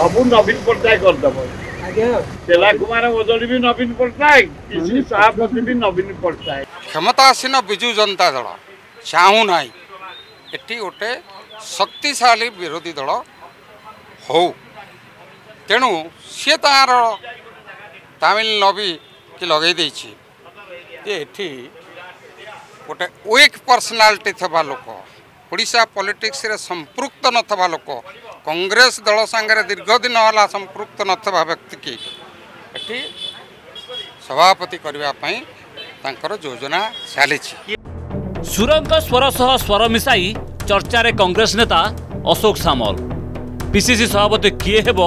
ସବୁ ନବୀନ ପଟ୍ଟନାୟକ କରିଦେବ ତେଲାକୁମାର ବଦଳି ବି ନବୀନ ପଟ୍ଟନାୟକ କିଛି ସଭାପତି ବି ନବୀନ ପଟ୍ଟନାୟକ କ୍ଷମତାସୀନ ବିଜୁ ଜନତା ଦଳ ଚାହୁଁନାହିଁ ଏଠି ଗୋଟେ ଶକ୍ତିଶାଳୀ ବିରୋଧୀ ଦଳ ହଉ ତେଣୁ ସିଏ ତାର ତାମିଲ ନବୀ କି ଲଗେଇ ଦେଇଛି ଯେ ଏଠି ଗୋଟେ ୱିକ୍ ପର୍ସନାଲିଟି ଥିବା ଲୋକ ଓଡ଼ିଶା ପଲିଟିକ୍ସରେ ସମ୍ପୃକ୍ତ ନଥିବା ଲୋକ কংগ্রেস দল সাংরে দীর্ঘদিন হল সম্পৃক্ত নথিবা ব্যক্তিকে এটি সভাপতি করা তাঁর যোজনা চালছে সুরঙ্গ স্বর সহ স্বর মিশাই চর্চার কংগ্রেস নেতা অশোক সামল পিসিসি সভাপতি কি হব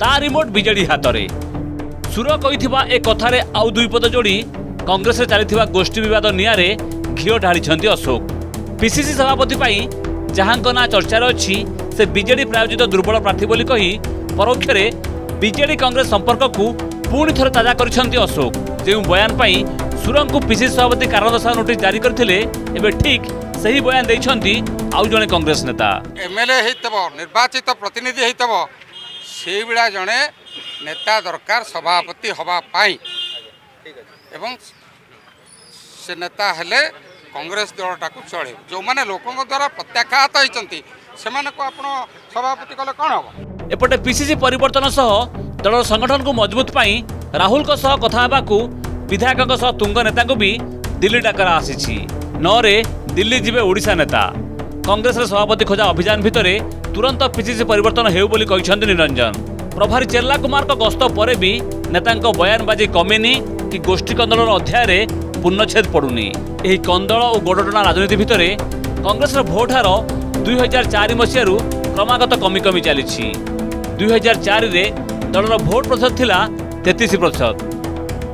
তা রিমোট বিজেডি হাতরে সুর কইথিবা এ কথারে আউ দুই পদ যোড়ি কংগ্রেসে চালিথিবা গোষ্ঠী বিবাদ নিয়ারে ঘিও ঢাড়িছন্তি অশোক পিসিসি সভাপতি পাই যাহাঙ্ক না চর্চার অছি ସେ ବିଜେଡି ପ୍ରାୟୋଜିତ ଦୁର୍ବଳ ପ୍ରାର୍ଥୀ ବୋଲି କହି ପରୋକ୍ଷରେ ବିଜେଡି କଂଗ୍ରେସ ସମ୍ପର୍କକୁ ପୁଣି ଥରେ ତାଜା କରିଛନ୍ତି ଅଶୋକ ଯେଉଁ ବୟାନ ପାଇଁ ସୁରଙ୍କୁ ପିସିସି ସଭାପତି କାରଣ ଦର୍ଶାଅ ନୋଟିସ୍ ଜାରି କରିଥିଲେ ଏବେ ଠିକ୍ ସେହି ବୟାନ ଦେଇଛନ୍ତି ଆଉ ଜଣେ କଂଗ୍ରେସ ନେତା ଏମ୍ଏଲ୍ଏ ହେଇଥିବ ନିର୍ବାଚିତ ପ୍ରତିନିଧି ହେଇଥିବ ସେଇଭଳିଆ ଜଣେ ନେତା ଦରକାର ସଭାପତି ହେବା ପାଇଁ ଏବଂ ସେ ନେତା ହେଲେ କଂଗ୍ରେସ ଦଳଟାକୁ ଚଳେଇବ ଯେଉଁମାନେ ଲୋକଙ୍କ ଦ୍ୱାରା ପ୍ରତ୍ୟାଖ୍ୟାତ ହେଇଛନ୍ତି ସେମାନଙ୍କୁ ଆପଣ ସଭାପତି କଲେ କ'ଣ ହେବ ଏପଟେ ପିସିସି ପରିବର୍ତ୍ତନ ସହ ଦଳର ସଂଗଠନକୁ ମଜବୁତ ପାଇଁ ରାହୁଲଙ୍କ ସହ କଥା ହେବାକୁ ବିଧାୟକଙ୍କ ସହ ତୁଙ୍ଗ ନେତାଙ୍କୁ ବି ଦିଲ୍ଲୀ ଡାକରା ଆସିଛି ନଅରେ ଦିଲ୍ଲୀ ଯିବେ ଓଡ଼ିଶା ନେତା କଂଗ୍ରେସର ସଭାପତି ଖୋଜା ଅଭିଯାନ ଭିତରେ ତୁରନ୍ତ ପିସିସି ପରିବର୍ତ୍ତନ ହେଉ ବୋଲି କହିଛନ୍ତି ନିରଞ୍ଜନ ପ୍ରଭାରୀ ଚେର୍ଲା କୁମାରଙ୍କ ଗସ୍ତ ପରେ ବି ନେତାଙ୍କ ବୟାନବାଜି କମିନି କି ଗୋଷ୍ଠୀ କନ୍ଦଳର ଅଧ୍ୟାୟରେ ପୂର୍ଣ୍ଣଚ୍ଛେଦ ପଡ଼ୁନି ଏହି କନ୍ଦଳ ଓ ଗୋଡ଼ଟଣା ରାଜନୀତି ଭିତରେ କଂଗ୍ରେସର ଭୋଟ୍ ହାର ଦୁଇ ହଜାର ଚାରି ମସିହାରୁ କ୍ରମାଗତ କମି କମି ଚାଲିଛି ଦୁଇ ହଜାର ଚାରିରେ ଦଳର ଭୋଟ ପ୍ରତିଶତ ଥିଲା ତେତିଶ ପ୍ରତିଶତ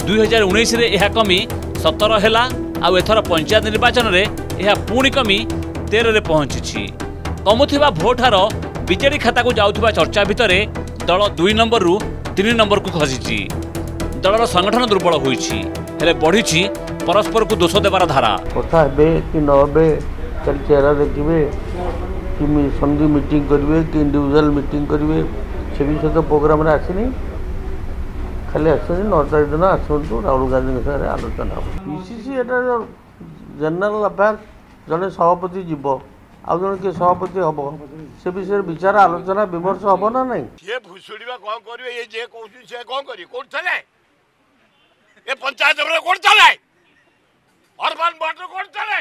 ଦୁଇ ହଜାର ଉଣେଇଶରେ ଏହା କମି ସତର ହେଲା ଆଉ ଏଥର ପଞ୍ଚାୟତ ନିର୍ବାଚନରେ ଏହା ପୁଣି କମି ତେରରେ ପହଞ୍ଚିଛି କମୁଥିବା ଭୋଟ ହାର ବିଜେଡି ଖାତାକୁ ଯାଉଥିବା ଚର୍ଚ୍ଚା ଭିତରେ ଦଳ ଦୁଇ ନମ୍ବରରୁ ତିନି ନମ୍ବରକୁ ଖସିଛି ଦଳର ସଂଗଠନ ଦୁର୍ବଳ ହୋଇଛି ହେଲେ ବଢ଼ିଛି ପରସ୍ପରକୁ ଦୋଷ ଦେବାର ଧାରା କଥା ଏବେ କି ନ ଏବେ তার চেহারা ଦେଖିବେ କି ସନ୍ଧି ମିଟିଂ କରିବେ କି ଇଣ୍ଡିଭିଜୁଆଲ୍ ମିଟିଂ କରିବେ ସେ ବିଷୟ ତ ପ୍ରୋଗ୍ରାମରେ ଆସିନି ଖାଲି ଆସୁଛନ୍ତି ନଅ ତାରିଖ ଦିନ ଆସନ୍ତୁ ରାହୁଲ ଗାନ୍ଧୀଙ୍କ ସାଙ୍ଗରେ ଆଲୋଚନା ହେବ ପି ସି ସି ଏଟା ଜେନେରାଲ ଆଫେୟାର ଜଣେ ସଭାପତି ଯିବ ଆଉ ଜଣେ କିଏ ସଭାପତି ହବ ସେ ବିଷୟରେ ବିଚାର ଆଲୋଚନା ବିମର୍ଶ ହବ ନା ନାହିଁ ସିଏ ଭୁଷୁଡ଼ିବା କ'ଣ କରିବେ ଇଏ ଯିଏ କହୁଛନ୍ତି ସିଏ କ'ଣ କରିବେ କୋଉଠି ଥିଲେ ଏ ପଞ୍ଚାୟତ କୋଉଠି ଥିଲେ ଅରବାନ ବାଟରେ କୋଉଠି ଥିଲେ